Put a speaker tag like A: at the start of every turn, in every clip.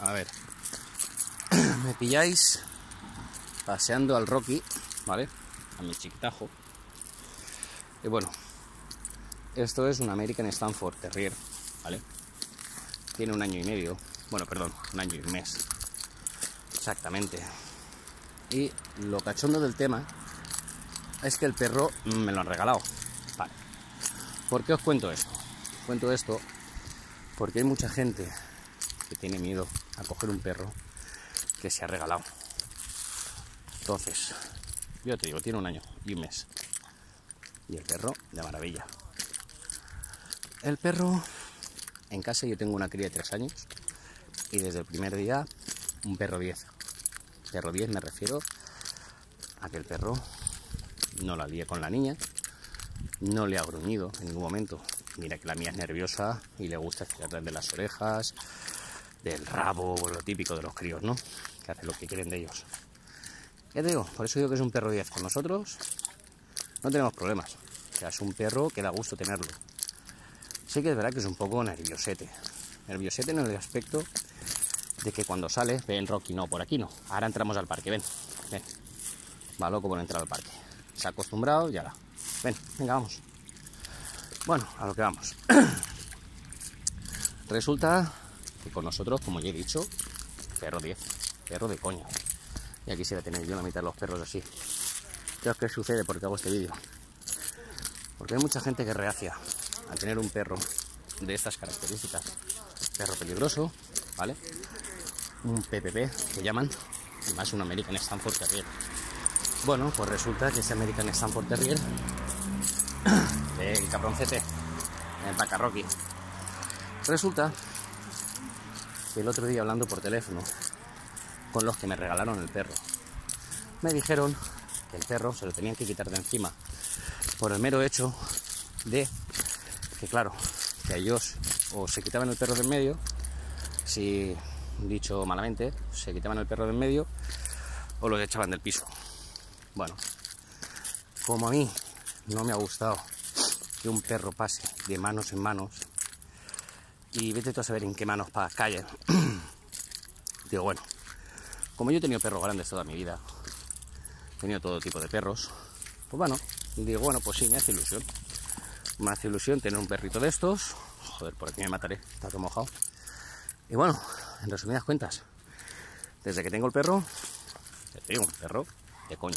A: A ver. Me pilláis paseando al Rocky, ¿vale? A mi chiquitajo. Y bueno, esto es un American Stanford Terrier, ¿vale? Tiene un año y medio. Bueno, perdón, un año y un mes. Exactamente. Y lo cachondo del tema es que el perro me lo han regalado. Vale. ¿Por qué os cuento esto? Cuento esto porque hay mucha gente que tiene miedo a coger un perro que se ha regalado. Entonces, yo te digo, tiene un año y un mes. Y el perro de maravilla. El perro, en casa yo tengo una cría de tres años y desde el primer día un perro 10. Perro 10 me refiero a que el perro no la líe con la niña, no le ha gruñido en ningún momento. Mira que la mía es nerviosa y le gusta estirar de las orejas, del rabo, lo típico de los críos, ¿no? Que hacen lo que quieren de ellos. Ya te digo, por eso digo que es un perro 10 con nosotros. No tenemos problemas. O sea, es un perro que da gusto tenerlo. Sí que es verdad que es un poco nerviosete. Nerviosete en el aspecto de que cuando sale, ven Rocky, no, por aquí no. Ahora entramos al parque, ven, ven. Va loco por entrar al parque. Se ha acostumbrado y ahora. Ven, venga, vamos. Bueno, a lo que vamos. Resulta con nosotros, como ya he dicho, perro 10, perro de coña. Ya quisiera tener yo la mitad de los perros así. ¿Qué qué sucede? Porque hago este vídeo. Porque hay mucha gente que reacia a tener un perro de estas características. Perro peligroso, ¿vale? Un PPP que llaman, y más un American Stanford Terrier. Bueno, pues resulta que ese American Stanford Terrier, el cabroncete, el vaca Rocky, resulta el otro día hablando por teléfono con los que me regalaron el perro, me dijeron que el perro se lo tenían que quitar de encima por el mero hecho de que claro, que ellos o se quitaban el perro del medio, si dicho malamente, se quitaban el perro del medio o lo echaban del piso. Bueno, como a mí no me ha gustado que un perro pase de manos en manos y vete tú a saber en qué manos para calle, digo, bueno, como yo he tenido perros grandes toda mi vida, he tenido todo tipo de perros, pues bueno, digo, bueno, pues sí, me hace ilusión. Me hace ilusión tener un perrito de estos. Joder, por aquí me mataré, está todo mojado. Y bueno, en resumidas cuentas, desde que tengo el perro, digo, un perro de coño.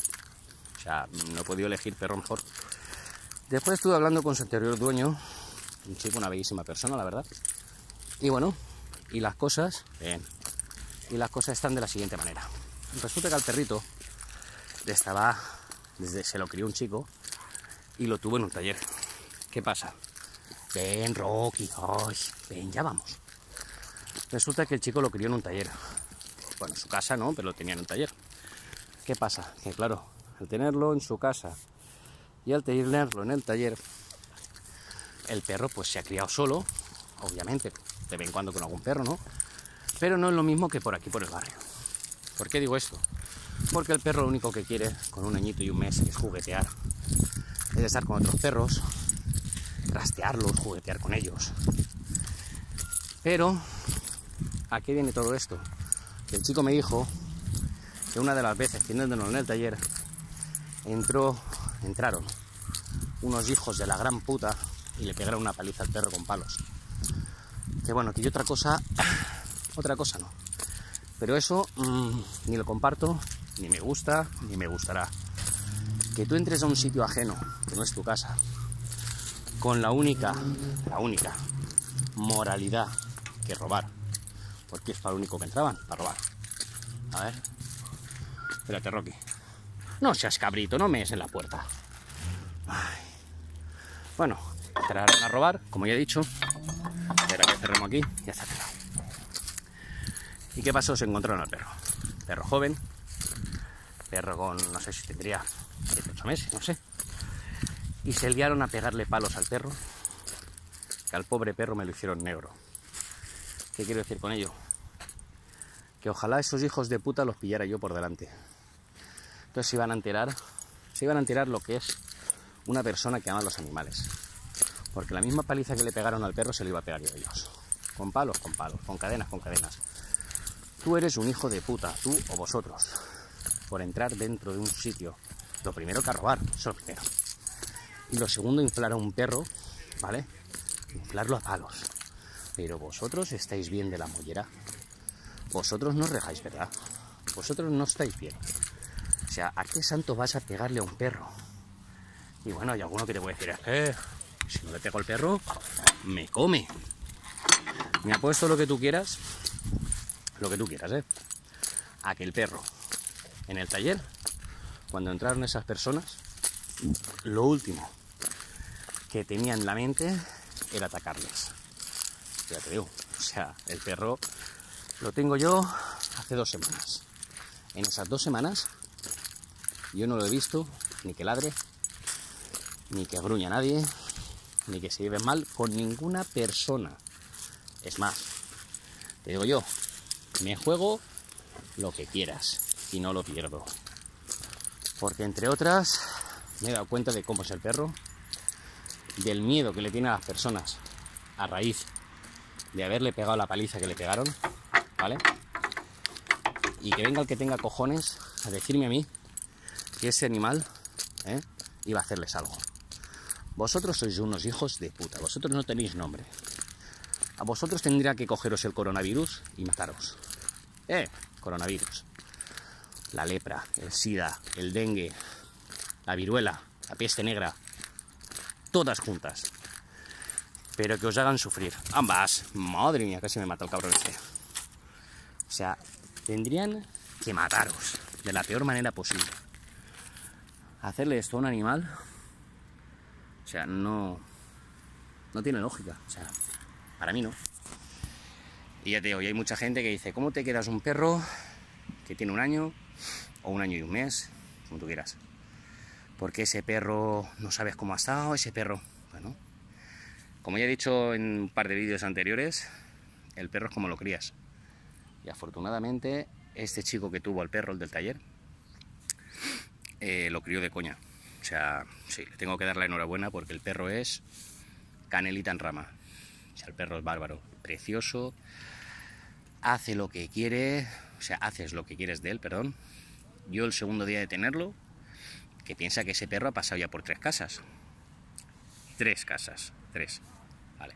A: O sea, no he podido elegir perro mejor. Después estuve hablando con su anterior dueño, un chico, una bellísima persona, la verdad. Y bueno, y las cosas, bien, y las cosas están de la siguiente manera. Resulta que al perrito le estaba, desde se lo crió un chico y lo tuvo en un taller. ¿Qué pasa? Ven, Rocky, ay, ven, ya vamos. Resulta que el chico lo crió en un taller. Bueno, en su casa no, pero lo tenía en un taller. ¿Qué pasa? Que claro, al tenerlo en su casa y al tenerlo en el taller, el perro pues se ha criado solo, obviamente, de vez en cuando con algún perro, ¿no? Pero no es lo mismo que por aquí, por el barrio. ¿Por qué digo esto? Porque el perro lo único que quiere con un añito y un mes es juguetear. Es estar con otros perros, trastearlos, juguetear con ellos. Pero, ¿a qué viene todo esto? Que el chico me dijo que una de las veces, teniéndolo en el taller, entró, entraron unos hijos de la gran puta y le pegaron una paliza al perro con palos. Que bueno, que yo otra cosa, otra cosa no. Pero eso mmm, ni lo comparto, ni me gusta, ni me gustará. Que tú entres a un sitio ajeno, que no es tu casa, con la única, la única moralidad que robar. Porque es para lo único que entraban, para robar. A ver. Espérate, Rocky. No seas cabrito, no me es en la puerta. Bueno, entrarán a robar, como ya he dicho. Cerremos aquí, ya está cerrado. ¿Y qué pasó? Se encontraron al perro. Perro joven. Perro con, no sé si tendría 7, 8 meses, no sé y se liaron a pegarle palos al perro, que al pobre perro me lo hicieron negro. ¿Qué quiero decir con ello? Que ojalá esos hijos de puta los pillara yo por delante. Entonces se iban a enterar, se iban a enterar lo que es una persona que ama a los animales. Porque la misma paliza que le pegaron al perro se le iba a pegar yo a ellos. Con palos, con palos, con cadenas, con cadenas. Tú eres un hijo de puta, tú o vosotros, por entrar dentro de un sitio. Lo primero que a robar, eso lo primero. Y lo segundo, inflar a un perro, ¿vale? Inflarlo a palos. Pero vosotros estáis bien de la mollera. Vosotros no rejáis, ¿verdad? Vosotros no estáis bien. O sea, ¿a qué santo vas a pegarle a un perro? Y bueno, hay alguno que te puede decir, eh, si no le pego al perro, me come. Me ha puesto lo que tú quieras, lo que tú quieras, ¿eh? A que el perro, en el taller, cuando entraron esas personas, lo último que tenía en la mente era atacarles. Ya te digo, o sea, el perro lo tengo yo hace dos semanas. En esas dos semanas yo no lo he visto ni que ladre, ni que gruña a nadie, ni que se lleve mal con ninguna persona. Es más, te digo yo, me juego lo que quieras y no lo pierdo. Porque entre otras, me he dado cuenta de cómo es el perro, del miedo que le tiene a las personas a raíz de haberle pegado la paliza que le pegaron, ¿vale? Y que venga el que tenga cojones a decirme a mí que ese animal ¿eh? iba a hacerles algo. Vosotros sois unos hijos de puta, vosotros no tenéis nombre. A vosotros tendría que cogeros el coronavirus y mataros. Eh, coronavirus. La lepra, el sida, el dengue, la viruela, la peste negra, todas juntas. Pero que os hagan sufrir. Ambas. Madre mía, casi me mata el cabrón este. O sea, tendrían que mataros de la peor manera posible. Hacerle esto a un animal, sea, no, no tiene lógica. O sea, para mí no. Y ya te digo, y hay mucha gente que dice, ¿cómo te quedas un perro que tiene un año o un año y un mes? Como tú quieras porque ese perro no sabes cómo ha estado, ese perro, bueno, como ya he dicho en un par de vídeos anteriores, el perro es como lo crías. Y afortunadamente este chico que tuvo al perro, el del taller, eh, lo crió de coña. O sea, sí, le tengo que dar la enhorabuena porque el perro es canelita en rama. O sea, el perro es bárbaro, precioso, hace lo que quiere, o sea, haces lo que quieres de él, perdón. Yo el segundo día de tenerlo, que piensa que ese perro ha pasado ya por tres casas. Tres casas, tres. Vale.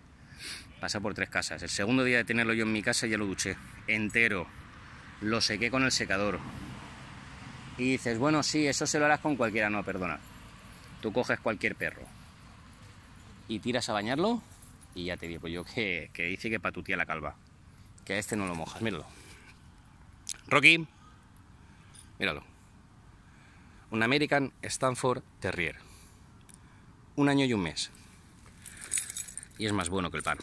A: Pasa por tres casas. El segundo día de tenerlo yo en mi casa ya lo duché entero. Lo sequé con el secador. Y dices, bueno, sí, eso se lo harás con cualquiera. No, perdona. Tú coges cualquier perro y tiras a bañarlo y ya te digo yo que, que dice que patutía la calva. Que a este no lo mojas, míralo. Rocky, míralo un American Stanford Terrier. Un año y un mes. Y es más bueno que el pan.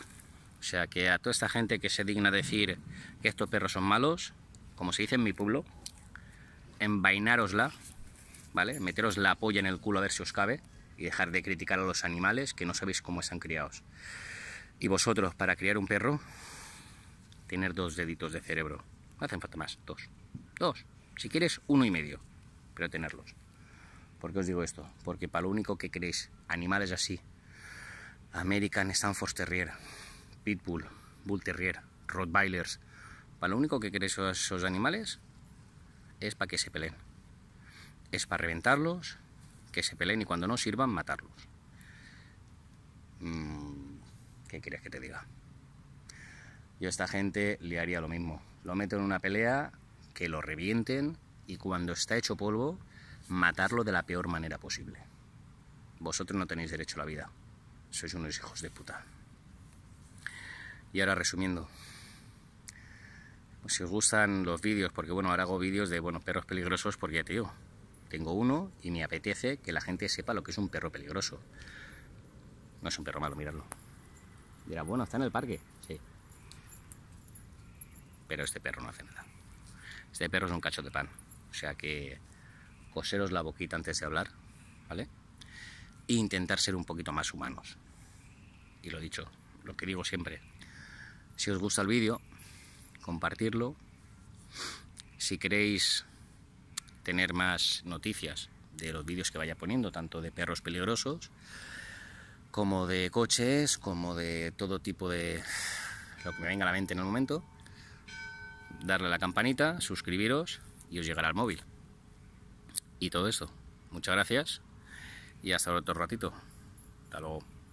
A: O sea que a toda esta gente que se digna decir que estos perros son malos, como se dice en mi pueblo, envainárosla, ¿vale? Meteros la polla en el culo a ver si os cabe y dejar de criticar a los animales que no sabéis cómo están criados. Y vosotros, para criar un perro, tener dos deditos de cerebro. No hacen falta más, dos. Dos. Si quieres, uno y medio pero tenerlos. ¿Por qué os digo esto? Porque para lo único que queréis, animales así, American Stanford Terrier, Pitbull, Bull Terrier, Rottweilers, para lo único que queréis esos, animales es para que se peleen. Es para reventarlos, que se peleen y cuando no sirvan, matarlos. Mm, ¿Qué quieres que te diga? Yo a esta gente le haría lo mismo. Lo meto en una pelea, que lo revienten y cuando está hecho polvo, matarlo de la peor manera posible. Vosotros no tenéis derecho a la vida. Sois unos hijos de puta. Y ahora resumiendo, si os gustan los vídeos, porque bueno, ahora hago vídeos de bueno, perros peligrosos, porque ya te tengo uno y me apetece que la gente sepa lo que es un perro peligroso. No es un perro malo, miradlo. Dirá, bueno, está en el parque, sí. Pero este perro no hace nada. Este perro es un cacho de pan. O sea que coseros la boquita antes de hablar, ¿vale? E intentar ser un poquito más humanos. Y lo dicho, lo que digo siempre, si os gusta el vídeo, compartirlo. Si queréis tener más noticias de los vídeos que vaya poniendo, tanto de perros peligrosos, como de coches, como de todo tipo de lo que me venga a la mente en el momento, darle a la campanita, suscribiros y os llegará al móvil. Y todo esto. Muchas gracias y hasta otro ratito. Hasta luego.